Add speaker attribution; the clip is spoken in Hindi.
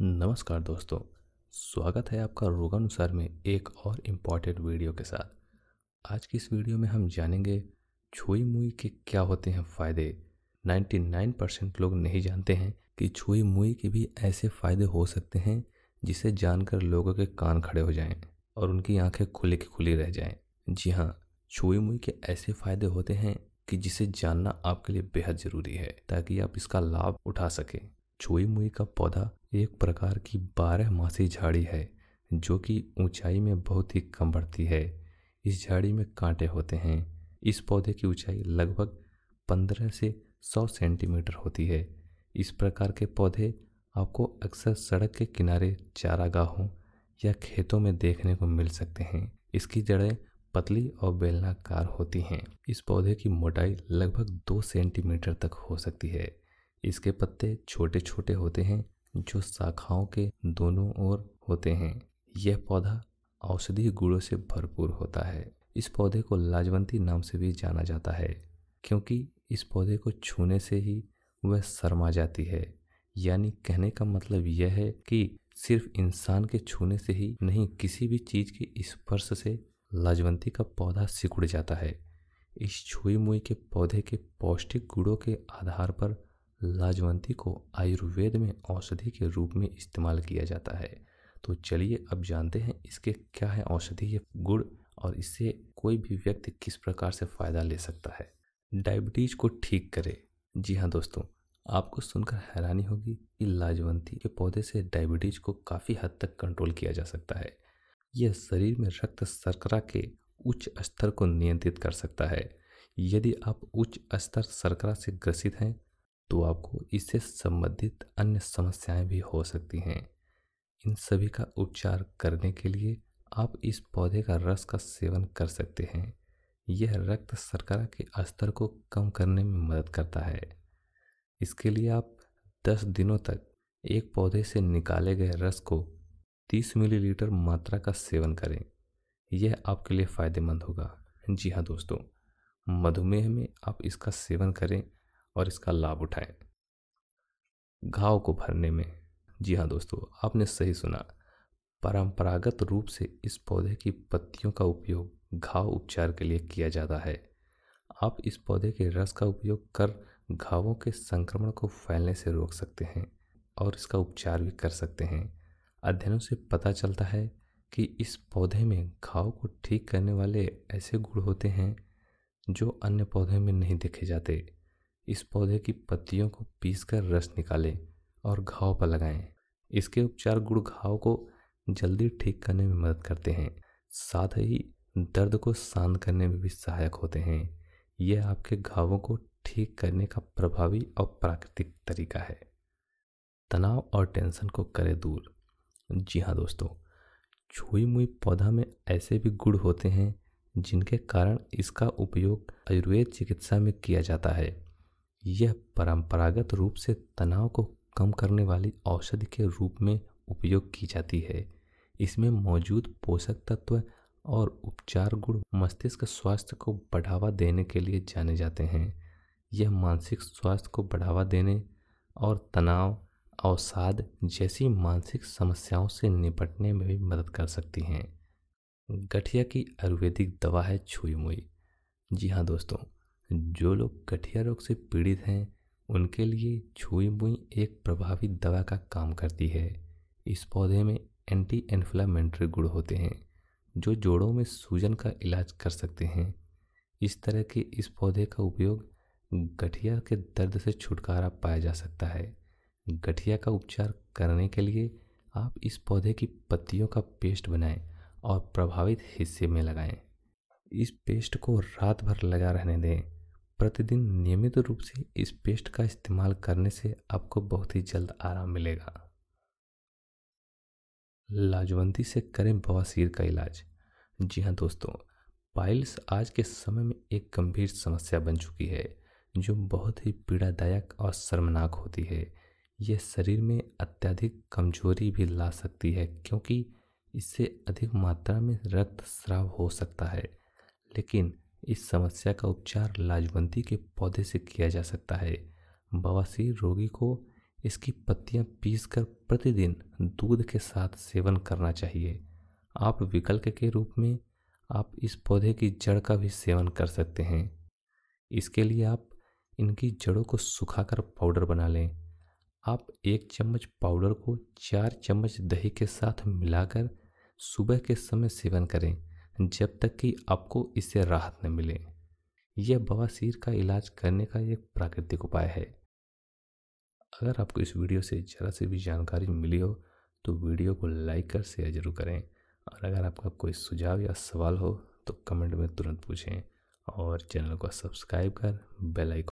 Speaker 1: नमस्कार दोस्तों, स्वागत है आपका रोगानुसार में एक और इंपॉर्टेंट वीडियो के साथ। आज की इस वीडियो में हम जानेंगे छुई मुई के क्या होते हैं फ़ायदे। 99 परसेंट लोग नहीं जानते हैं कि छुई मुई के भी ऐसे फ़ायदे हो सकते हैं जिसे जानकर लोगों के कान खड़े हो जाएँ और उनकी आँखें खुली की खुली रह जाएँ। जी हाँ छुई मुई के ऐसे फ़ायदे होते हैं कि जिसे जानना आपके लिए बेहद ज़रूरी है ताकि आप इसका लाभ उठा सकें। छुई मुई का पौधा एक प्रकार की बारह मासी झाड़ी है, जो कि ऊंचाई में बहुत ही कम बढ़ती है। इस झाड़ी में कांटे होते हैं। इस पौधे की ऊंचाई लगभग पंद्रह से सौ सेंटीमीटर होती है। इस प्रकार के पौधे आपको अक्सर सड़क के किनारे चारागाहों या खेतों में देखने को मिल सकते हैं। इसकी जड़ें पतली और बेलनाकार होती हैं। इस पौधे की मोटाई लगभग दो सेंटीमीटर तक हो सकती है। इसके पत्ते छोटे छोटे होते हैं जो शाखाओं के दोनों ओर होते हैं। यह पौधा औषधीय गुणों से भरपूर होता है। इस पौधे को लाजवंती नाम से भी जाना जाता है, क्योंकि इस पौधे को छूने से ही वह शर्मा जाती है। यानी कहने का मतलब यह है कि सिर्फ़ इंसान के छूने से ही नहीं, किसी भी चीज़ के स्पर्श से लाजवंती का पौधा सिकुड़ जाता है। इस छुई मुई के पौधे के पौष्टिक गुणों के आधार पर लाजवंती को आयुर्वेद में औषधि के रूप में इस्तेमाल किया जाता है। तो चलिए अब जानते हैं इसके क्या है औषधीय गुण और इससे कोई भी व्यक्ति किस प्रकार से फ़ायदा ले सकता है। डायबिटीज़ को ठीक करे। जी हाँ दोस्तों, आपको सुनकर हैरानी होगी कि लाजवंती के पौधे से डायबिटीज़ को काफ़ी हद तक कंट्रोल किया जा सकता है। यह शरीर में रक्त शर्करा के उच्च स्तर को नियंत्रित कर सकता है। यदि आप उच्च स्तर शर्करा से ग्रसित हैं तो आपको इससे संबंधित अन्य समस्याएँ भी हो सकती हैं। इन सभी का उपचार करने के लिए आप इस पौधे का रस का सेवन कर सकते हैं। यह रक्त शर्करा के स्तर को कम करने में मदद करता है। इसके लिए आप 10 दिनों तक एक पौधे से निकाले गए रस को 30 मिलीलीटर मात्रा का सेवन करें। यह आपके लिए फ़ायदेमंद होगा। जी हाँ दोस्तों, मधुमेह में आप इसका सेवन करें और इसका लाभ उठाएँ। घाव को भरने में, जी हाँ दोस्तों, आपने सही सुना। परंपरागत रूप से इस पौधे की पत्तियों का उपयोग घाव उपचार के लिए किया जाता है। आप इस पौधे के रस का उपयोग कर घावों के संक्रमण को फैलने से रोक सकते हैं और इसका उपचार भी कर सकते हैं। अध्ययनों से पता चलता है कि इस पौधे में घाव को ठीक करने वाले ऐसे गुण होते हैं जो अन्य पौधे में नहीं देखे जाते। इस पौधे की पत्तियों को पीसकर रस निकालें और घाव पर लगाएँ। इसके उपचार गुड़ घाव को जल्दी ठीक करने में मदद करते हैं। साथ ही दर्द को शांत करने में भी सहायक होते हैं। यह आपके घावों को ठीक करने का प्रभावी और प्राकृतिक तरीका है। तनाव और टेंशन को करें दूर। जी हाँ दोस्तों, छुई मुई पौधा में ऐसे भी गुड़ होते हैं जिनके कारण इसका उपयोग आयुर्वेद चिकित्सा में किया जाता है। यह परंपरागत रूप से तनाव को कम करने वाली औषधि के रूप में उपयोग की जाती है। इसमें मौजूद पोषक तत्व और उपचार गुण मस्तिष्क स्वास्थ्य को बढ़ावा देने के लिए जाने जाते हैं। यह मानसिक स्वास्थ्य को बढ़ावा देने और तनाव, अवसाद जैसी मानसिक समस्याओं से निपटने में भी मदद कर सकती हैं। गठिया की आयुर्वेदिक दवा है छुई मुई। जी हाँ दोस्तों जो लोग गठिया रोग से पीड़ित हैं, उनके लिए छुई मुई एक प्रभावी दवा का काम करती है। इस पौधे में एंटी इन्फ्लामेंट्री गुण होते हैं, जो जोड़ों में सूजन का इलाज कर सकते हैं। इस तरह के इस पौधे का उपयोग गठिया के दर्द से छुटकारा पाया जा सकता है। गठिया का उपचार करने के लिए आप इस पौधे की पत्तियों का पेस्ट बनाएँ और प्रभावित हिस्से में लगाएँ। इस पेस्ट को रात भर लगा रहने दें। प्रतिदिन नियमित रूप से इस पेस्ट का इस्तेमाल करने से आपको बहुत ही जल्द आराम मिलेगा। लाजवंती से करें बवासीर का इलाज। जी हाँ दोस्तों, पाइल्स आज के समय में एक गंभीर समस्या बन चुकी है, जो बहुत ही पीड़ादायक और शर्मनाक होती है। यह शरीर में अत्यधिक कमज़ोरी भी ला सकती है, क्योंकि इससे अधिक मात्रा में रक्त स्राव हो सकता है। लेकिन इस समस्या का उपचार लाजवंती के पौधे से किया जा सकता है। बवासीर रोगी को इसकी पत्तियाँ पीसकर प्रतिदिन दूध के साथ सेवन करना चाहिए। आप विकल्प के रूप में आप इस पौधे की जड़ का भी सेवन कर सकते हैं। इसके लिए आप इनकी जड़ों को सुखाकर पाउडर बना लें। आप एक चम्मच पाउडर को चार चम्मच दही के साथ मिलाकर सुबह के समय सेवन करें। जब तक कि आपको इससे राहत न मिले। यह बवासीर का इलाज करने का एक प्राकृतिक उपाय है। अगर आपको इस वीडियो से ज़रा से भी जानकारी मिली हो तो वीडियो को लाइक कर शेयर ज़रूर करें। और अगर आपका कोई सुझाव या सवाल हो तो कमेंट में तुरंत पूछें और चैनल को सब्सक्राइब कर बेल आइकन